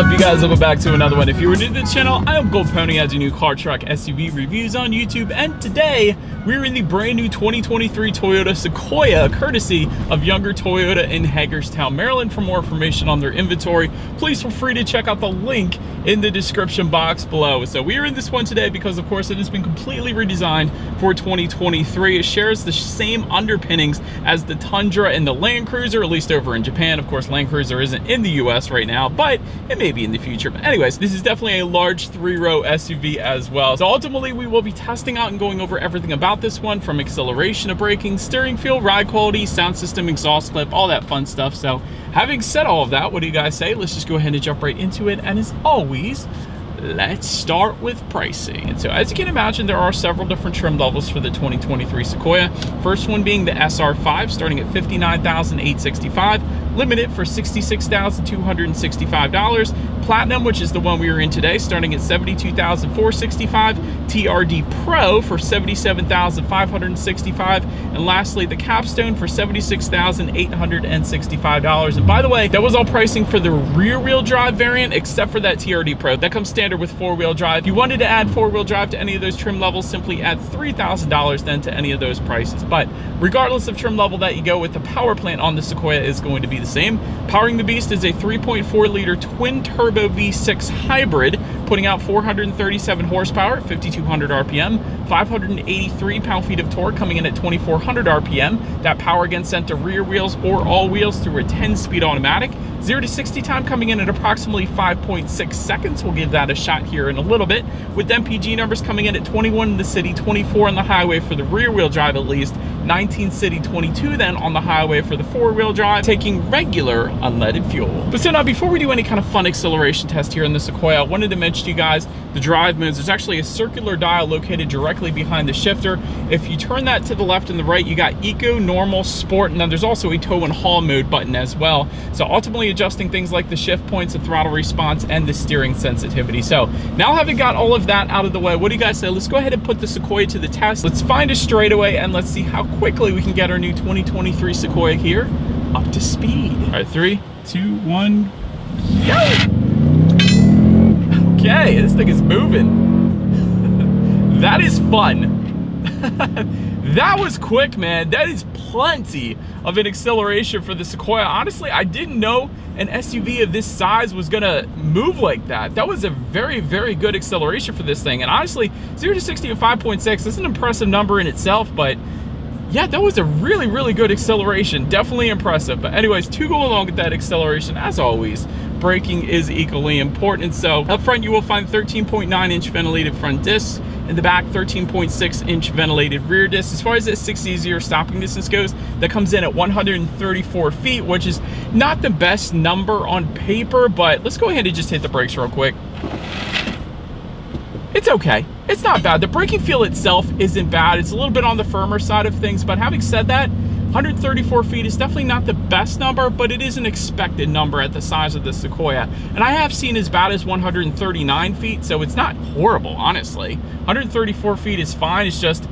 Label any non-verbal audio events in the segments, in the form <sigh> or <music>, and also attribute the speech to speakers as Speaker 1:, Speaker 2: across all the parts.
Speaker 1: up you guys? Welcome back to another one. If you are new to the channel i am gold pony i do new car truck suv reviews on youtube. And today we're in the brand new 2023 toyota sequoia courtesy of younger toyota in hagerstown maryland. For more information on their inventory please feel free to check out the link in the description box below. So we are in this one today because of course it has been completely redesigned for 2023 it shares the same underpinnings as the tundra and the land cruiser at least over in japan. Of course land cruiser isn't in the us right now but it may be in the future. But anyways, this is definitely a large three-row SUV as well. So ultimately, we will be testing out and going over everything about this one from acceleration to braking, steering feel, ride quality, sound system, exhaust clip, all that fun stuff. So having said all of that, what do you guys say? Let's just go ahead and jump right into it. And as always, let's start with pricing. And so as you can imagine, there are several different trim levels for the 2023 Sequoia. First one being the SR5 starting at 59,865 limited for $66,265. Platinum, which is the one we are in today, starting at $72,465. TRD Pro for $77,565. And lastly, the Capstone for $76,865. And by the way, that was all pricing for the rear wheel drive variant, except for that TRD Pro. That comes standard with four wheel drive. If you wanted to add four wheel drive to any of those trim levels, simply add $3,000 then to any of those prices. But regardless of trim level that you go with, the power plant on the Sequoia is going to be the same. Powering the beast is a 3.4 liter twin turbo V6 hybrid, putting out 437 horsepower, 5200 RPM, 583 pound-feet of torque coming in at 2400 RPM. That power again sent to rear wheels or all wheels through a 10-speed automatic. 0 to 60 time coming in at approximately 5.6 seconds. We'll give that a shot here in a little bit. With MPG numbers coming in at 21 in the city, 24 on the highway for the rear wheel drive at least, 19 city, 22 then on the highway for the four wheel drive, taking regular unleaded fuel. But so now before we do any kind of fun acceleration test here in the Sequoia, I wanted to mention to you guys the drive modes. There's actually a circular dial located directly behind the shifter. If you turn that to the left and the right, you got Eco, Normal, Sport, and then there's also a tow and haul mode button as well. So ultimately adjusting things like the shift points, the throttle response, and the steering sensitivity. So now having got all of that out of the way, what do you guys say? Let's go ahead and put the Sequoia to the test. Let's find a straightaway and let's see how quickly we can get our new 2023 Sequoia here up to speed. All right, three, two, one, go! Okay, this thing is moving. <laughs> that is fun. <laughs> that was quick, man. That is plenty of an acceleration for the Sequoia. Honestly, I didn't know an SUV of this size was gonna move like that. That was a very, very good acceleration for this thing. And honestly, 0 to 60 in 5.6 is an impressive number in itself, but yeah, that was a really, really good acceleration. Definitely impressive. But anyways, to go along with that acceleration, as always, braking is equally important. So up front, you will find 13.9 inch ventilated front discs. In the back, 13.6 inch ventilated rear disc. As far as that 6E0 stopping distance goes, that comes in at 134 feet, which is not the best number on paper, but let's go ahead and just hit the brakes real quick. It's okay. It's not bad. The braking feel itself isn't bad. It's a little bit on the firmer side of things, but having said that, 134 feet is definitely not the best number, but it is an expected number at the size of the Sequoia. And I have seen as bad as 139 feet, so it's not horrible, honestly. 134 feet is fine. It's just,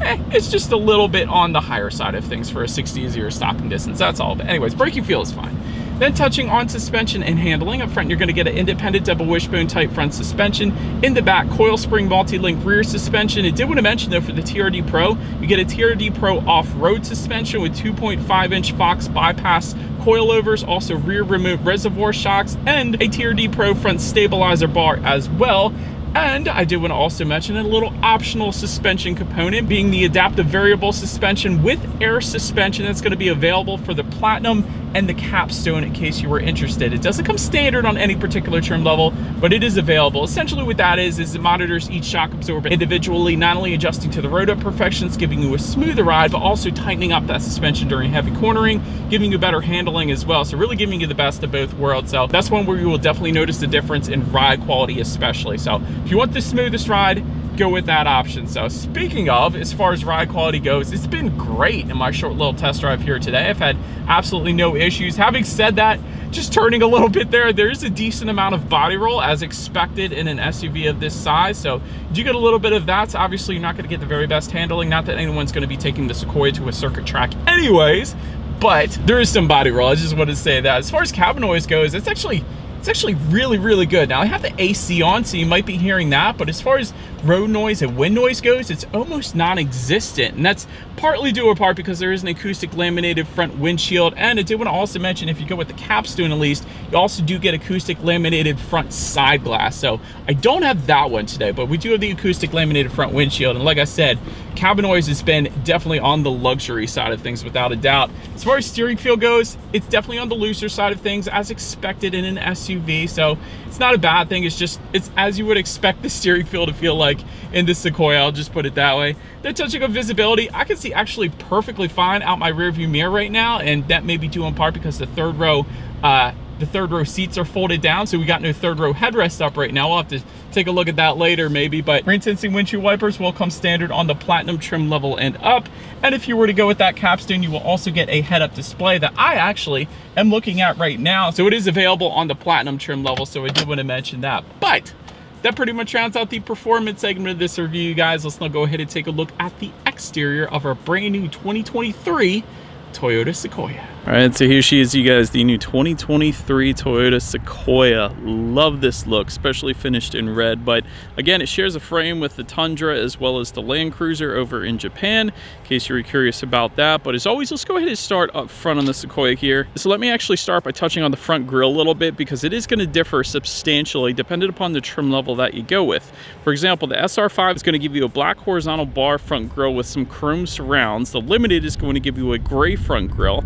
Speaker 1: eh, <laughs> it's just a little bit on the higher side of things for a 60 0 stopping distance. That's all. But anyways, braking feel is fine. Then touching on suspension and handling, up front you're going to get an independent double wishbone type front suspension. In the back, coil spring multi-link rear suspension. It did want to mention though for the TRD Pro, you get a TRD Pro off-road suspension with 2.5 inch Fox bypass coilovers, also rear remote reservoir shocks, and a TRD Pro front stabilizer bar as well. And I did want to also mention a little optional suspension component being the adaptive variable suspension with air suspension that's going to be available for the Platinum and the capstone in case you were interested. It doesn't come standard on any particular trim level, but it is available. Essentially what that is, is it monitors each shock absorber individually, not only adjusting to the road imperfections, giving you a smoother ride, but also tightening up that suspension during heavy cornering, giving you better handling as well. So really giving you the best of both worlds. So that's one where you will definitely notice the difference in ride quality especially. So if you want the smoothest ride, go with that option. So speaking of, as far as ride quality goes, it's been great in my short little test drive here today. I've had absolutely no issues. Having said that, just turning a little bit there, there's a decent amount of body roll as expected in an SUV of this size. So you get a little bit of that. So obviously you're not gonna get the very best handling. Not that anyone's gonna be taking the Sequoia to a circuit track anyways, but there is some body roll. I just want to say that. As far as cabin noise goes, it's actually it's actually really, really good. Now I have the AC on, so you might be hearing that, but as far as road noise and wind noise goes, it's almost non-existent. And that's partly due in part because there is an acoustic laminated front windshield. And I did want to also mention, if you go with the capstone at least, you also do get acoustic laminated front side glass. So I don't have that one today, but we do have the acoustic laminated front windshield. And like I said, cabin noise has been definitely on the luxury side of things without a doubt. As far as steering feel goes, it's definitely on the looser side of things as expected in an SUV so it's not a bad thing. It's just, it's as you would expect the steering feel to feel like in the Sequoia, I'll just put it that way. The touching of visibility, I can see actually perfectly fine out my rear view mirror right now, and that may be due in part because the third row uh, the third row seats are folded down, so we got no third row headrest up right now. We'll have to take a look at that later maybe, but rain sensing windshield wipers will come standard on the platinum trim level and up. And if you were to go with that capstone, you will also get a head-up display that I actually am looking at right now. So it is available on the platinum trim level, so I did want to mention that. But that pretty much rounds out the performance segment of this review, guys. Let's now go ahead and take a look at the exterior of our brand new 2023 Toyota Sequoia.
Speaker 2: All right, so here she is, you guys, the new 2023 Toyota Sequoia. Love this look, especially finished in red. But again, it shares a frame with the Tundra as well as the Land Cruiser over in Japan, in case you were curious about that. But as always, let's go ahead and start up front on the Sequoia here. So let me actually start by touching on the front grille a little bit because it is going to differ substantially depending upon the trim level that you go with. For example, the SR5 is going to give you a black horizontal bar front grille with some chrome surrounds. The Limited is going to give you a gray front grille.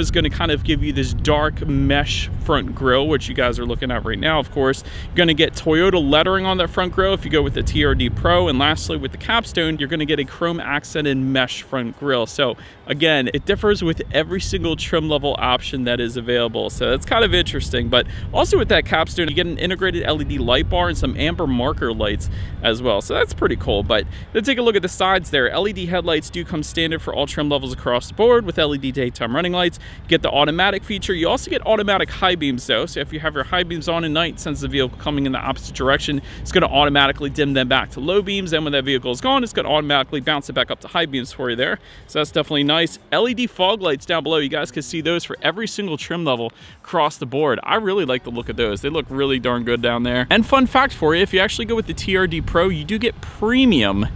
Speaker 2: Is going to kind of give you this dark mesh front grille, which you guys are looking at right now, of course. You're going to get Toyota lettering on that front grille if you go with the TRD Pro. And lastly, with the capstone, you're going to get a chrome accented mesh front grille. So again, it differs with every single trim level option that is available. So that's kind of interesting. But also with that capstone, you get an integrated LED light bar and some amber marker lights as well. So that's pretty cool. But let's take a look at the sides there. LED headlights do come standard for all trim levels across the board with LED daytime running lights lights. Get the automatic feature. You also get automatic high beams though. So if you have your high beams on at night, since the vehicle coming in the opposite direction, it's going to automatically dim them back to low beams. And when that vehicle is gone, it's going to automatically bounce it back up to high beams for you there. So that's definitely nice. LED fog lights down below. You guys can see those for every single trim level across the board. I really like the look of those. They look really darn good down there. And fun fact for you, if you actually go with the TRD Pro, you do get premium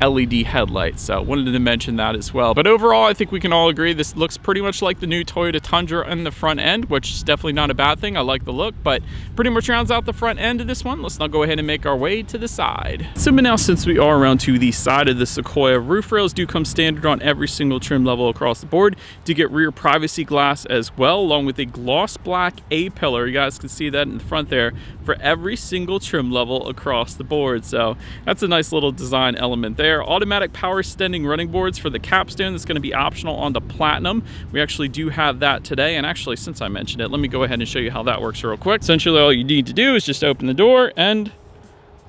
Speaker 2: LED headlights. So I wanted to mention that as well. But overall, I think we can all agree this looks pretty much like the new Toyota Tundra in the front end, which is definitely not a bad thing. I like the look, but pretty much rounds out the front end of this one. Let's now go ahead and make our way to the side. So now since we are around to the side of the Sequoia, roof rails do come standard on every single trim level across the board. Do get rear privacy glass as well, along with a gloss black A-pillar. You guys can see that in the front there for every single trim level across the board. So that's a nice little design element there. Automatic power standing running boards for the capstone. That's going to be optional on the Platinum. We actually do have that today. And actually, since I mentioned it, let me go ahead and show you how that works real quick. Essentially, all you need to do is just open the door and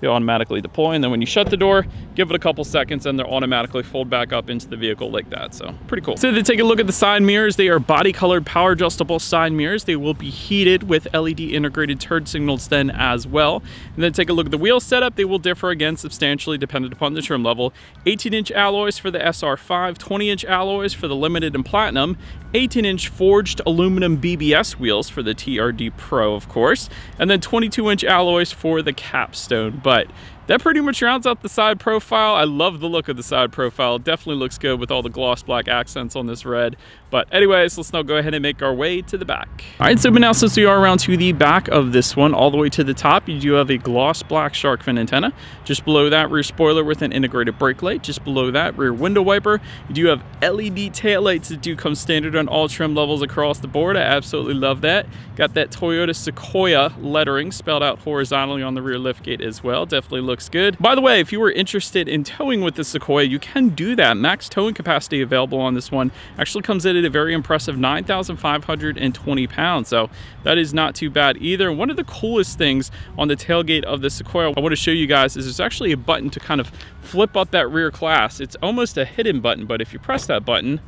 Speaker 2: they automatically deploy. And then when you shut the door, give it a couple seconds and they'll automatically fold back up into the vehicle like that. So pretty cool. So to take a look at the side mirrors, they are body colored power adjustable side mirrors. They will be heated with LED integrated turn signals then as well. And then take a look at the wheel setup. They will differ again substantially dependent upon the trim level. 18 inch alloys for the SR5, 20 inch alloys for the Limited and Platinum, 18 inch forged aluminum BBS wheels for the TRD Pro, of course, and then 22 inch alloys for the Capstone. But that pretty much rounds out the side profile. I love the look of the side profile. It definitely looks good with all the gloss black accents on this red. But anyways, let's now go ahead and make our way to the back. All right, so now since we are around to the back of this one, all the way to the top, you do have a gloss black shark fin antenna. Just below that, rear spoiler with an integrated brake light. Just below that, rear window wiper. You do have LED taillights that do come standard on all trim levels across the board. I absolutely love that. Got that Toyota Sequoia lettering spelled out horizontally on the rear liftgate as well. Definitely looks good. By the way, if you were interested in towing with the Sequoia, you can do that. Max towing capacity available on this one actually comes in at a very impressive 9,520 pounds. So that is not too bad either. One of the coolest things on the tailgate of the Sequoia I want to show you guys is there's actually a button to kind of flip up that rear glass. It's almost a hidden button, but if you press that button,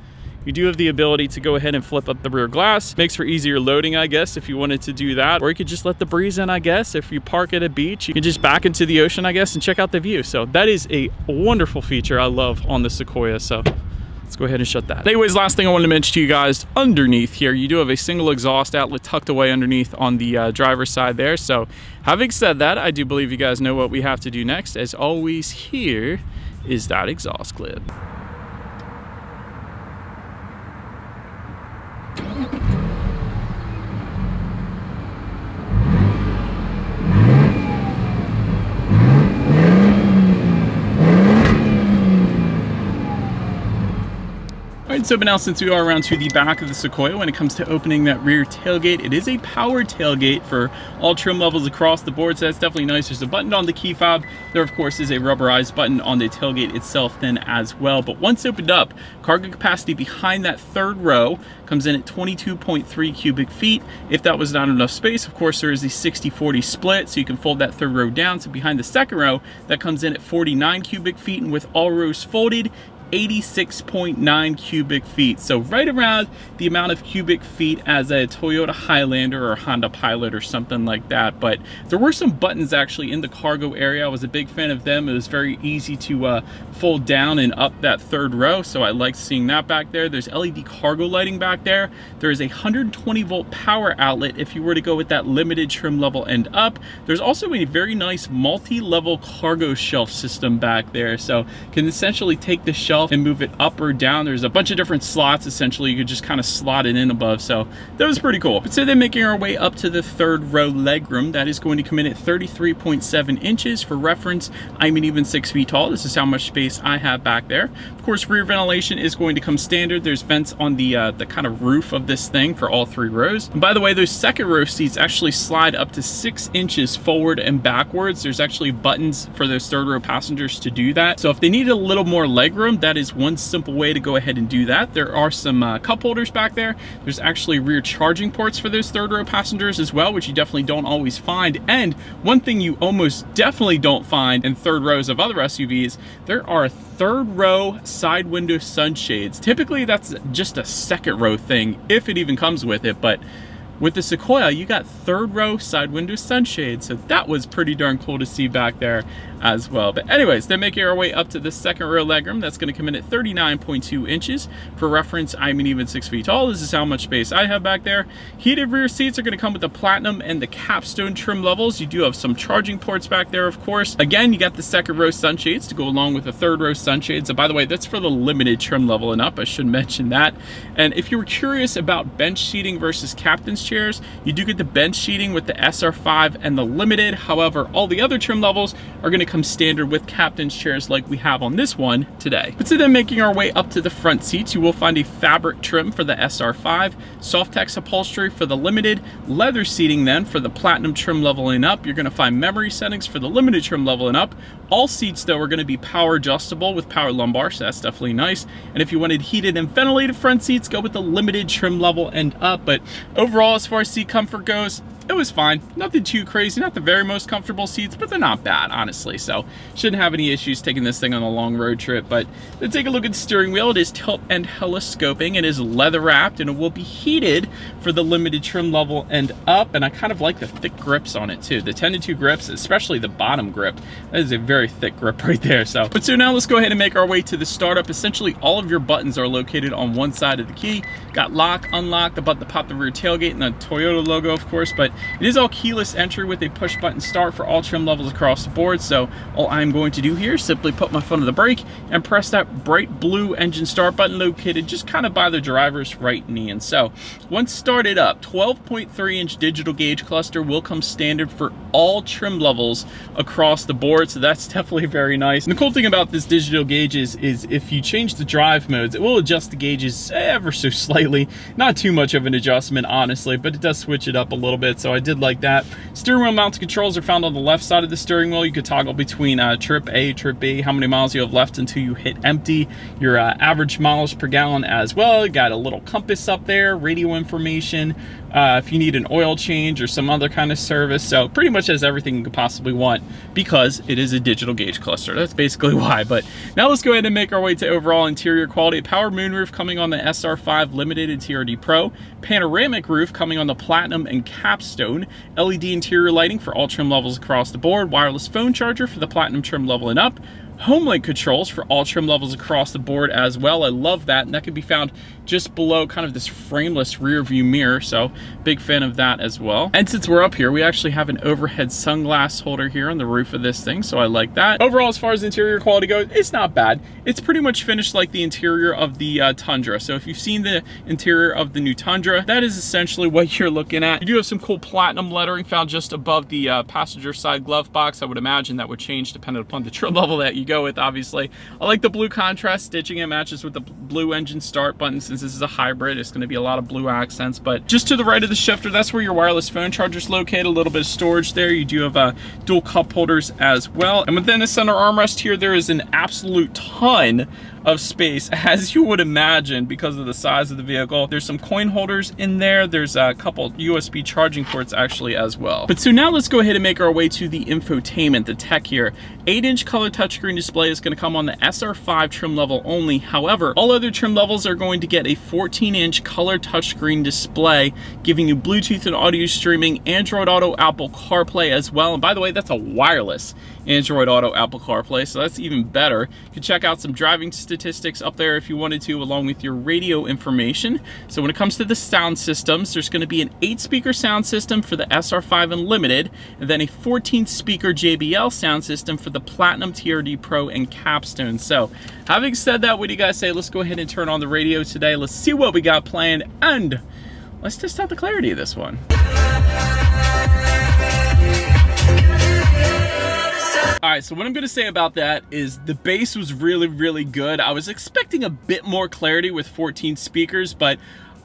Speaker 2: you do have the ability to go ahead and flip up the rear glass. Makes for easier loading, I guess, if you wanted to do that. Or you could just let the breeze in, I guess. If you park at a beach, you can just back into the ocean, I guess, and check out the view. So that is a wonderful feature I love on the Sequoia. So Let's go ahead and shut that. Anyways, last thing I wanted to mention to you guys, underneath here, you do have a single exhaust outlet tucked away underneath on the uh, driver's side there. So having said that, I do believe you guys know what we have to do next. As always, here is that exhaust clip. So but now since we are around to the back of the Sequoia, when it comes to opening that rear tailgate, it is a power tailgate for all trim levels across the board, so that's definitely nice. There's a button on the key fob. There, of course, is a rubberized button on the tailgate itself then as well. But once opened up, cargo capacity behind that third row comes in at 22.3 cubic feet. If that was not enough space, of course, there is a 60-40 split, so you can fold that third row down. So behind the second row, that comes in at 49 cubic feet, and with all rows folded, 86.9 cubic feet. So right around the amount of cubic feet as a Toyota Highlander or Honda Pilot or something like that. But there were some buttons actually in the cargo area. I was a big fan of them. It was very easy to uh, fold down and up that third row. So I liked seeing that back there. There's LED cargo lighting back there. There is a 120 volt power outlet if you were to go with that limited trim level and up. There's also a very nice multi-level cargo shelf system back there. So can essentially take the shelf and move it up or down. There's a bunch of different slots essentially. You could just kind of slot it in above. So that was pretty cool. But so then making our way up to the third row legroom, that is going to come in at 33.7 inches. For reference, I'm an even six feet tall. This is how much space I have back there. Of course, rear ventilation is going to come standard. There's vents on the, uh, the kind of roof of this thing for all three rows. And by the way, those second row seats actually slide up to six inches forward and backwards. There's actually buttons for those third row passengers to do that. So if they need a little more legroom, that is one simple way to go ahead and do that. There are some uh, cup holders back there. There's actually rear charging ports for those third row passengers as well, which you definitely don't always find. And one thing you almost definitely don't find in third rows of other SUVs, there are third row side window sunshades. Typically that's just a second row thing, if it even comes with it, but with the Sequoia, you got third row side window sunshades, so that was pretty darn cool to see back there as well. But anyways, then making our way up to the second row legroom, that's gonna come in at 39.2 inches. For reference, I'm an even six feet tall. This is how much space I have back there. Heated rear seats are gonna come with the Platinum and the Capstone trim levels. You do have some charging ports back there, of course. Again, you got the second row sunshades to go along with the third row sunshades. So by the way, that's for the limited trim level and up. I should <laughs> mention that. And if you were curious about bench seating versus captain's chairs. You do get the bench seating with the SR5 and the Limited. However, all the other trim levels are going to come standard with captain's chairs like we have on this one today. But so then making our way up to the front seats, you will find a fabric trim for the SR5, Softex upholstery for the Limited, leather seating then for the Platinum trim level and up. You're going to find memory settings for the Limited trim level and up. All seats though are going to be power adjustable with power lumbar, so that's definitely nice. And if you wanted heated and ventilated front seats, go with the Limited trim level and up. But overall, as far as seat comfort goes, it was fine. Nothing too crazy, not the very most comfortable seats, but they're not bad, honestly. So shouldn't have any issues taking this thing on a long road trip. But let's take a look at the steering wheel. It is tilt and telescoping. It is leather wrapped and it will be heated for the limited trim level and up. And I kind of like the thick grips on it too. The 10 to 2 grips, especially the bottom grip. That is a very thick grip <laughs> right there. So, but so now let's go ahead and make our way to the startup. Essentially all of your buttons are located on one side of the key. Got lock, unlock, the button to pop the rear tailgate and the Toyota logo, of course. But it is all keyless entry with a push button start for all trim levels across the board. So all I'm going to do here is simply put my foot on the brake and press that bright blue engine start button located just kind of by the driver's right knee. And so once started up, 12.3 inch digital gauge cluster will come standard for all trim levels across the board. So that's <laughs> definitely very nice. And the cool thing about this digital gauge is, is if you change the drive modes, it will adjust the gauges ever so slightly. Not too much of an adjustment, honestly, but it does switch it up a little bit. So I did like that. Steering wheel mounted controls are found on the left side of the steering wheel. You could toggle between uh, trip A, trip B, how many miles you have left until you hit empty, your uh, average miles per gallon as well. You got a little compass up there, radio information, uh, if you need an oil change or some other kind of service. So pretty much has everything you could possibly want because it is a digital gauge cluster. That's basically <laughs> why. But now let's go ahead and make our way to overall interior quality. Power moonroof coming on the SR5 Limited and TRD Pro. Panoramic roof coming on the Platinum and Capstone. LED interior lighting for all trim levels across the board. Wireless phone charger for the Platinum trim level and up HomeLink controls for all trim levels across the board as well. I love that, and that can be found just below kind of this frameless rear view mirror, so big fan of that as well. And since we're up here, we actually have an overhead sunglass holder here on the roof of this thing, so I like that. Overall, as far as interior quality goes, it's not bad. It's pretty much finished like the interior of the uh, Tundra. So if you've seen the interior of the new Tundra, that is essentially <laughs> what you're looking at. You do have some cool platinum lettering found just above the uh, passenger side glove box. I would imagine that would change depending upon the trim <laughs> level that you go with, obviously. I like the blue contrast stitching. It matches with the blue engine start button since this is a hybrid. It's going to be a lot of blue accents. But just to the right of the shifter, that's where your wireless phone charger is located. A little bit of storage there. You do have uh, dual cup holders as well. And within the center armrest here, there is an absolute ton of space <laughs> as you would imagine because of the size of the vehicle. There's some coin holders in there. There's a couple USB charging ports actually as well. But so now let's go ahead and make our way to the infotainment, the tech here. 8-inch color touchscreen display is going to come on the SR5 trim level only. However, all other trim levels are going to get a 14-inch color touchscreen display, giving you Bluetooth and audio streaming, Android Auto, Apple CarPlay as well. And by the way, that's a wireless Android Auto, Apple CarPlay, so that's even better. You can check out some driving statistics up there if you wanted to, along with your radio information. So when it comes to the sound systems, there's going to be an 8-speaker sound system for the SR5 and Limited, and then a 14-speaker JBL sound system for the Platinum TRD Pro and Capstone. So having said that, what do you guys say? Let's go ahead and turn on the radio today. Let's see what we got planned, and let's test out the clarity of this one. All right, so what I'm gonna say about that is the bass was really, really good. I was expecting a bit more clarity with 14 speakers, but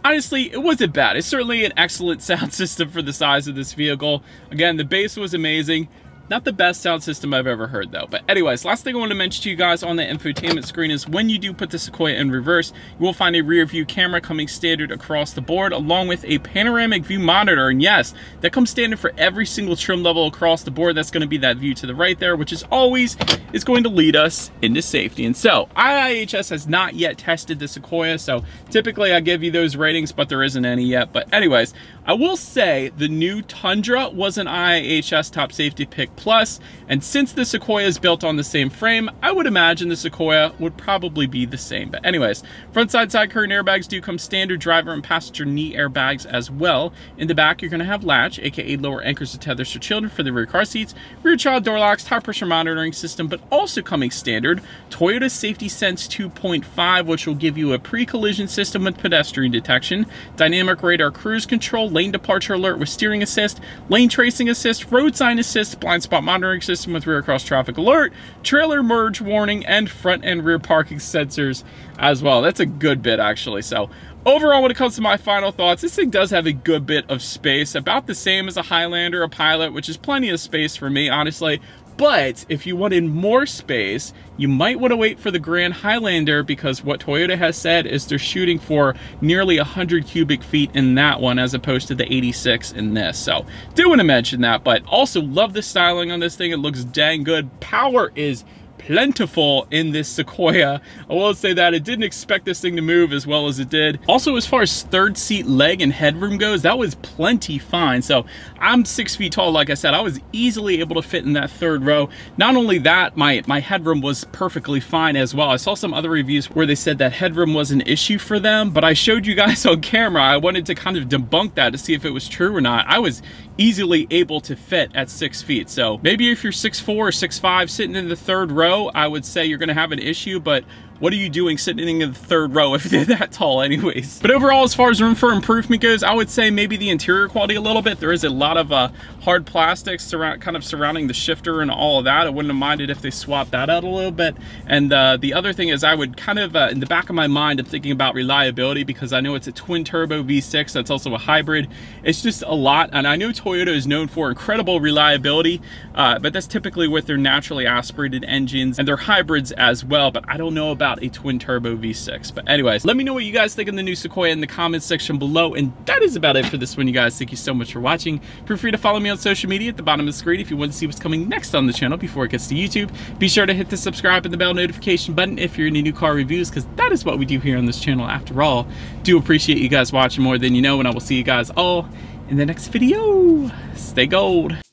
Speaker 2: honestly, it wasn't bad. It's certainly an excellent <laughs> sound system for the size of this vehicle. Again, the bass was amazing. Not the best sound system I've ever heard though. But anyways, last thing I want to mention to you guys on the infotainment screen is when you do put the Sequoia in reverse, you will find a rear view camera coming standard across the board along with a panoramic view monitor. And yes, that comes standard for every single trim level across the board. That's going to be that view to the right there, which is always is going to lead us into safety. And so IIHS has not yet tested the Sequoia. So typically I give you those ratings, but there isn't any yet. But anyways, I will say the new Tundra was an IIHS top safety pick plus, and since the Sequoia is built on the same frame, I would imagine the Sequoia would probably be the same. But anyways, front side side curtain airbags do come standard driver and passenger knee airbags as well. In the back, you're gonna have latch, aka lower anchors to tethers for children for the rear car seats, rear child door locks, tire pressure monitoring system, but also coming standard, Toyota Safety Sense 2.5, which will give you a pre-collision system with pedestrian detection, dynamic radar cruise control, lane departure alert with steering assist, lane tracing assist, road sign assist, blind spot monitoring system with rear cross traffic alert, trailer merge warning, and front and rear parking sensors as well. That's a good bit actually. So Overall, when it comes to my final thoughts, this thing does have a good bit of space, about the same as a Highlander, a Pilot, which is plenty of space for me, honestly. But if you wanted more space, you might want to wait for the Grand Highlander because what Toyota has said is they're shooting for nearly 100 cubic feet in that one as opposed to the 86 in this. So do want to mention that, but also love the styling on this thing. It looks dang good. Power is plentiful in this Sequoia. I will say that it didn't expect this thing to move as well as it did. Also, as far as third seat leg and headroom goes, that was plenty fine. So I'm six feet tall, like I said, I was easily able to fit in that third row. Not only that, my, my headroom was perfectly fine as well. I saw some other reviews where they said that headroom was an issue for them, but I showed you guys <laughs> on camera. I wanted to kind of debunk that to see if it was true or not. I was easily able to fit at six feet. So maybe if you're six four or six five sitting in the third row, I would say you're gonna have an issue, but what are you doing sitting in the third row if they're that tall anyways? But overall, as far as room for improvement goes, I would say maybe the interior quality a little bit. There is a lot of uh, hard plastics surround, kind of surrounding the shifter and all of that. I wouldn't have minded if they swapped that out a little bit. And uh, the other thing is I would kind of, uh, in the back of my mind, I'm thinking about reliability because I know it's a twin turbo V6 that's also a hybrid. It's just a lot. And I know Toyota is known for incredible reliability, uh, but that's typically with their naturally aspirated engines and their hybrids as well. But I don't know about a twin turbo V6. But anyways, let me know what you guys think of the new Sequoia in the comments section below. And that is about it for this one, you guys. Thank you so much for watching. Feel free to follow me on social media at the bottom of the screen if you want to see what's coming next on the channel before it gets to YouTube. Be sure to hit the subscribe and the bell notification button if you're into new car reviews because that is what we do here on this channel after all. Do appreciate you guys watching more than you know and I will see you guys all in the next video. Stay gold.